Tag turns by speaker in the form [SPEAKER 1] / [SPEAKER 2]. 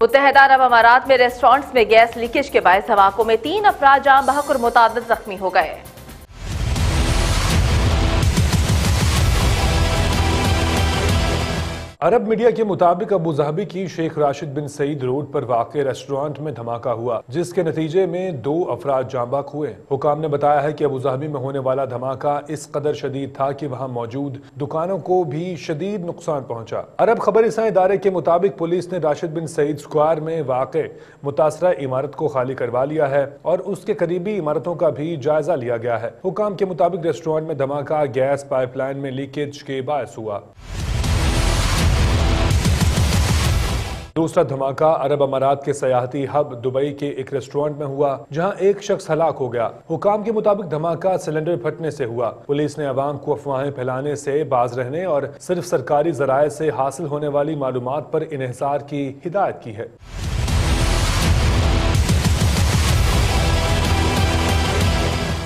[SPEAKER 1] मुतहदा अरब अमारात में रेस्टोरेंट्स में गैस लीकेज के बायस धमाकों में तीन अफराज जाम बहक और मुतद जख्मी हो गए।
[SPEAKER 2] अरब मीडिया के मुताबिक अबू जहबी की Sheikh Rashid bin Saeed road पर वाक़ रेस्टोरेंट में धमाका हुआ, जिसके नतीजे में दो अफराज जांबाक हुए। हुकाम ने बताया है कि अबू जहबी में होने वाला धमाका इस कदर शदीद था कि वहाँ मौजूद दुकानों को भी शदीद नुकसान पहुँचा। अरब खबर इसा इदारे के मुताबिक पुलिस ने राशिद बिन सईद स्क्वायर में वाक़ मुतासरा इमारत को खाली करवा लिया है और उसके करीबी इमारतों का भी जायजा लिया गया है। हुकाम के मुताबिक रेस्टोरेंट में धमाका गैस पाइपलाइन में लीकेज के बायस हुआ। दूसरा धमाका अरब अमारात के सयाहती हब दुबई के एक रेस्टोरेंट में हुआ, जहाँ एक शख्स हलाक हो गया। हुकाम के मुताबिक धमाका सिलेंडर फटने से हुआ। पुलिस ने आवाम को अफवाहें फैलाने से बाज रहने और सिर्फ़ सरकारी जराये से हासिल होने वाली मालूम पर इहसार की हिदायत की है।